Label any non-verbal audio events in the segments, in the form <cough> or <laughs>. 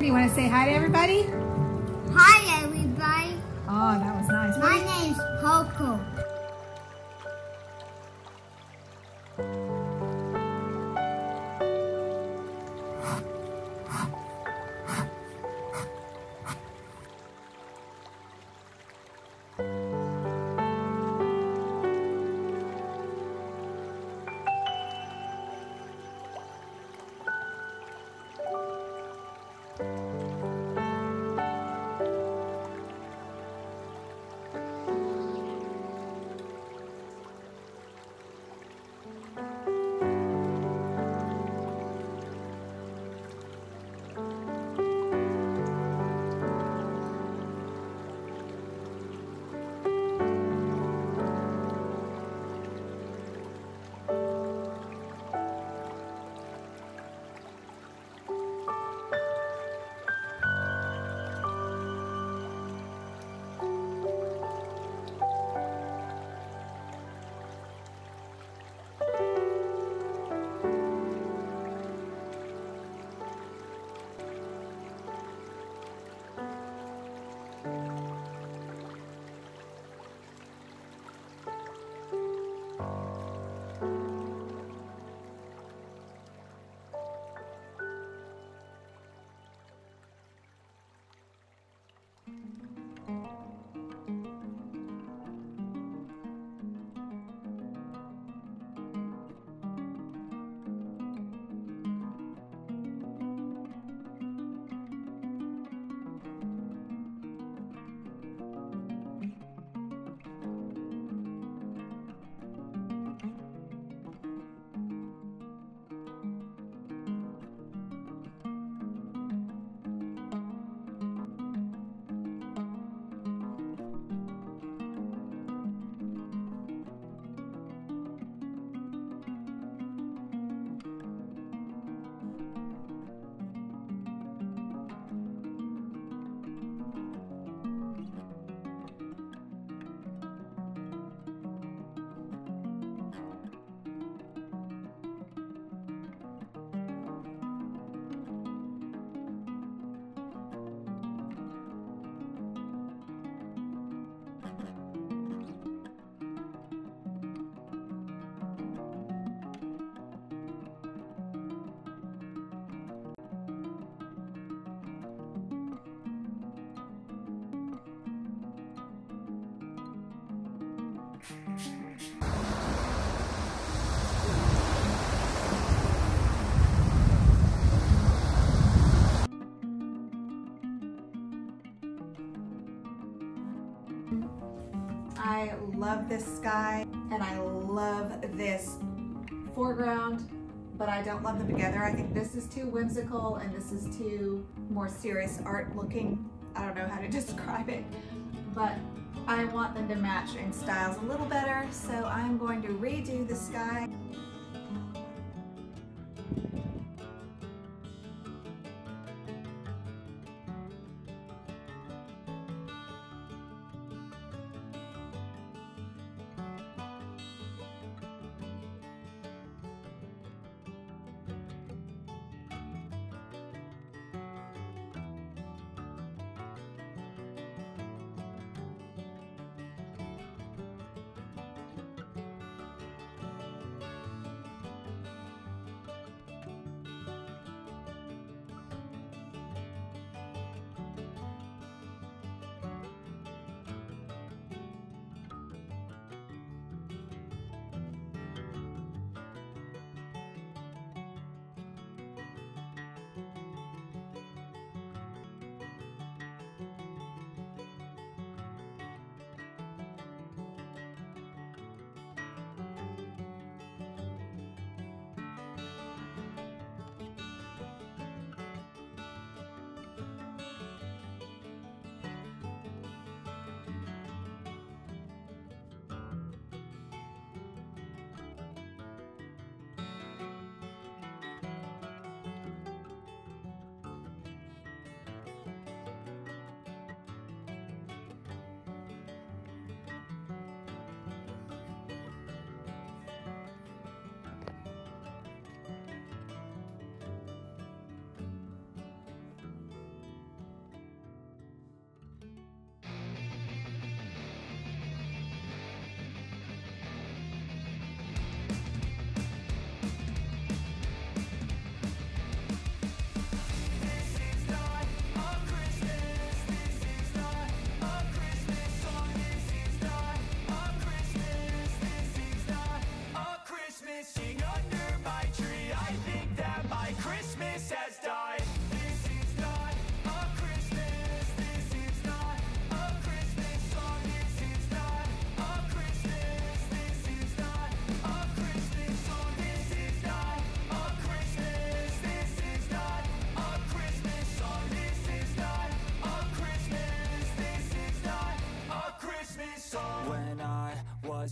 You want to say hi to everybody? Hi, everybody. Oh, that was nice. My name's Coco. Love this sky and I love this foreground, but I don't love them together. I think this is too whimsical and this is too more serious art looking. I don't know how to <laughs> describe it, but I want them to match in styles a little better, so I'm going to redo the sky.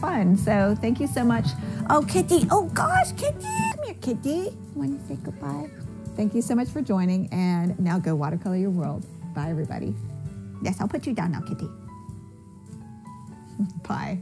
Fun. So thank you so much. Oh, Kitty. Oh, gosh, Kitty. Come here, Kitty. Want to say goodbye? Thank you so much for joining. And now go watercolor your world. Bye, everybody. Yes, I'll put you down now, Kitty. <laughs> Bye.